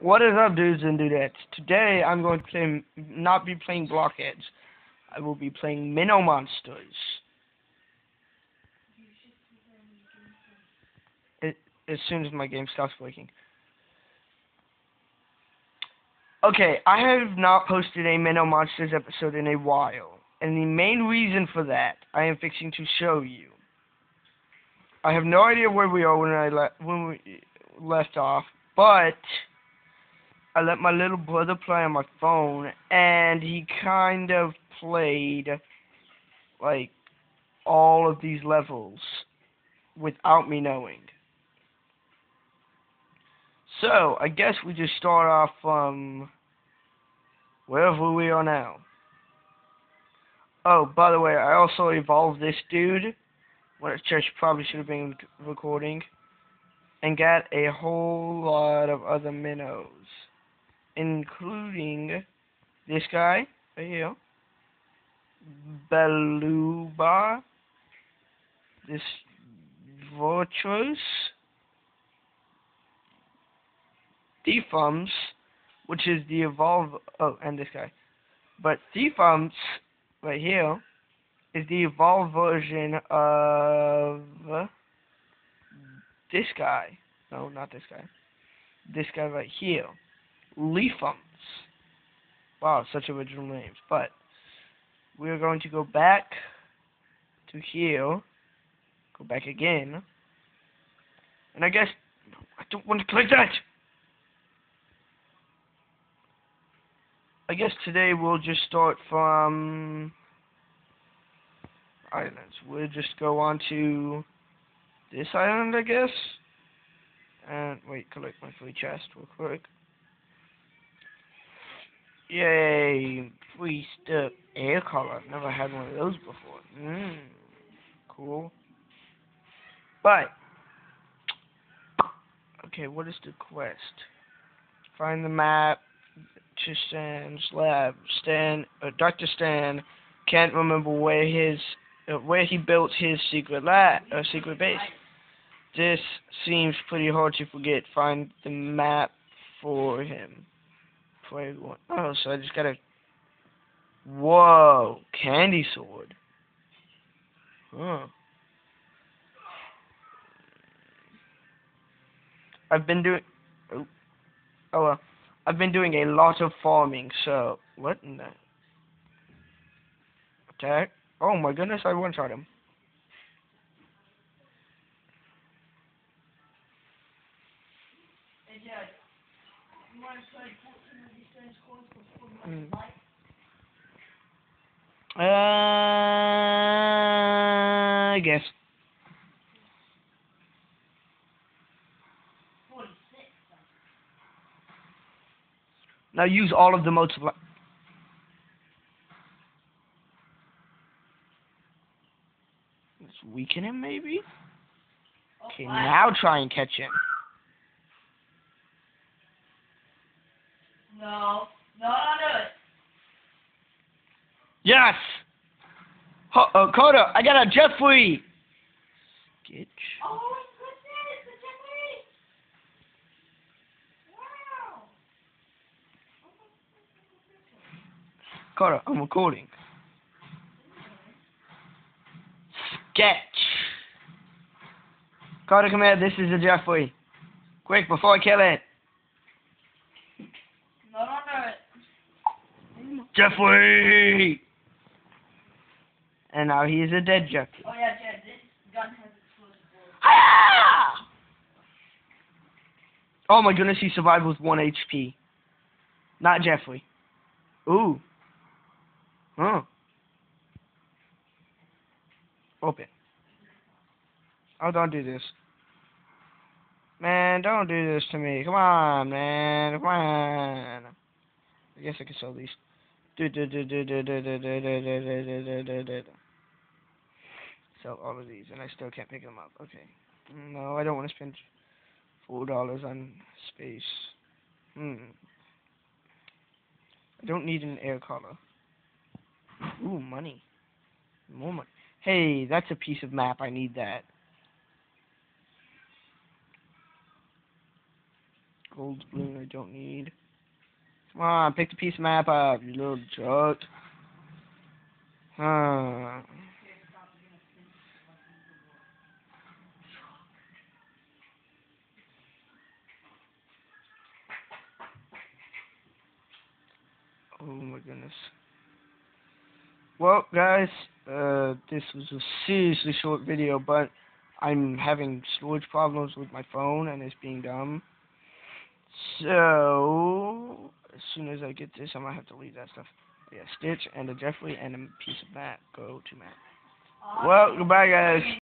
What is up, dudes and dudettes? Today I'm going to play, not be playing blockheads. I will be playing MinoMonsters. It, as soon as my game stops working. Okay, I have not posted a MinoMonsters episode in a while. And the main reason for that, I am fixing to show you. I have no idea where we are when I le when we left off, but I let my little brother play on my phone, and he kind of played like all of these levels without me knowing. So, I guess we just start off from wherever we are now. Oh, by the way, I also evolved this dude, which I probably should have been recording, and got a whole lot of other minnows including this guy right here, Beluba, this Virtuous, Defums, which is the evolve, oh, and this guy. But Defums, right here, is the evolved version of this guy. No, not this guy. This guy right here. Leafums. Wow, such original names. But we're going to go back to here. Go back again. And I guess I don't want to click that. I guess today we'll just start from islands. We'll just go on to this island, I guess. And wait, collect my free chest real quick. Yay, free stuff air collar. I've never had one of those before. Mmm, cool. But, okay, what is the quest? Find the map to Stan's lab. Stan, uh, Dr. Stan can't remember where his, uh, where he built his secret lab, uh, secret base. This seems pretty hard to forget. Find the map for him play one. Oh, so I just gotta. Whoa, candy sword. Huh. I've been doing. Oh, oh well. I've been doing a lot of farming, so what in the attack? Oh my goodness, I one shot him. Hey, you want to play Mm. Uh, I guess. Now use all of the multiply. Let's weaken him, maybe? Okay, now try and catch him. No. No, do it. Yes. Ho uh, Coda, I got a Jeffrey. Sketch. Oh my goodness, the Jeffrey. Wow. Coda, I'm recording. Sketch. Coda, come here. This is a Jeffrey. Quick, before I kill it. Jeffrey! And now he is a dead Jeffrey. Oh yeah, Jed, this gun has explosive. Ah! Oh my goodness, he survived with 1 HP. Not Jeffrey. Ooh. Huh. Open. Oh, don't do this. Man, don't do this to me. Come on, man. Come on. I guess I can sell these. Sell all of these, and I still can't pick them up. Okay. No, I don't want to spend four dollars on space. Hmm. I don't need an air collar. Ooh, money. More money. Hey, that's a piece of map. I need that. gold balloon I don't need. Come on, pick the piece of map up, you little jerk. Huh. Oh my goodness. Well, guys, uh, this was a seriously short video, but I'm having storage problems with my phone and it's being dumb. So, as soon as I get this, I might have to leave that stuff. Yeah, Stitch and a Jeffrey and a piece of Matt go to Matt. Well, goodbye, guys.